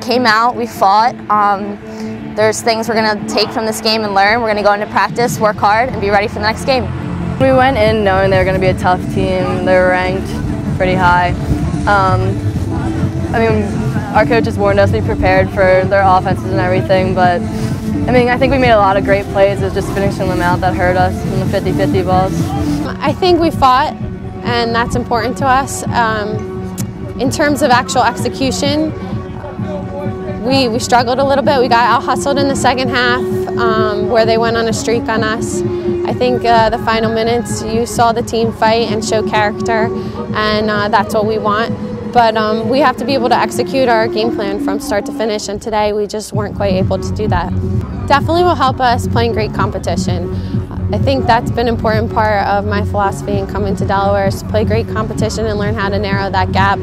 came out, we fought. Um, there's things we're going to take from this game and learn. We're going to go into practice, work hard, and be ready for the next game. We went in knowing they were going to be a tough team. They were ranked pretty high. Um, I mean, our coaches warned us to be prepared for their offenses and everything, but I mean, I think we made a lot of great plays. It's just finishing them out that hurt us in the 50-50 balls. I think we fought, and that's important to us. Um, in terms of actual execution, we, we struggled a little bit. We got out hustled in the second half um, where they went on a streak on us. I think uh, the final minutes you saw the team fight and show character, and uh, that's what we want. But um, we have to be able to execute our game plan from start to finish, and today we just weren't quite able to do that. Definitely will help us playing great competition. I think that's been an important part of my philosophy in coming to Delaware is to play great competition and learn how to narrow that gap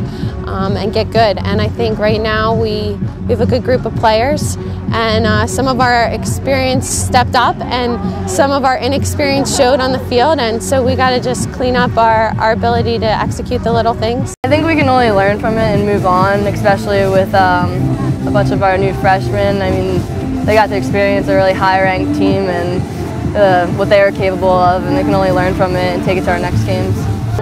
um, and get good. And I think right now we, we have a good group of players and uh, some of our experience stepped up and some of our inexperience showed on the field and so we got to just clean up our, our ability to execute the little things. I think we can only learn from it and move on, especially with um, a bunch of our new freshmen. I mean, they got to experience a really high-ranked team and uh, what they are capable of, and they can only learn from it and take it to our next games.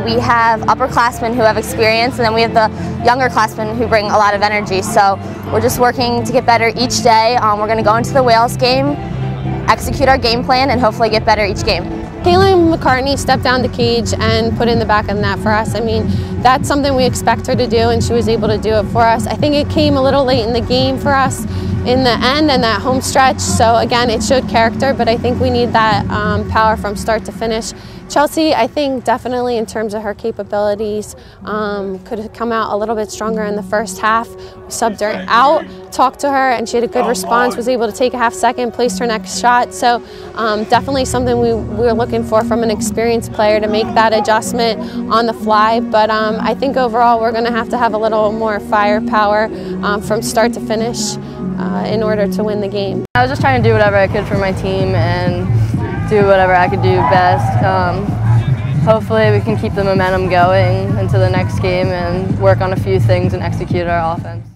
We have upperclassmen who have experience, and then we have the younger classmen who bring a lot of energy. So we're just working to get better each day. Um, we're going to go into the Wales game, execute our game plan, and hopefully get better each game. Kaylin McCartney stepped down the cage and put in the back of the net for us. I mean, that's something we expect her to do, and she was able to do it for us. I think it came a little late in the game for us in the end and that home stretch. So again, it showed character, but I think we need that um, power from start to finish. Chelsea, I think definitely in terms of her capabilities, um, could have come out a little bit stronger in the first half. We subbed her out, talked to her, and she had a good response, was able to take a half second, placed her next shot. So um, definitely something we, we were looking for from an experienced player to make that adjustment on the fly. But um, I think overall we're going to have to have a little more firepower um, from start to finish uh, in order to win the game. I was just trying to do whatever I could for my team and do whatever I could do best. Um, hopefully we can keep the momentum going into the next game and work on a few things and execute our offense.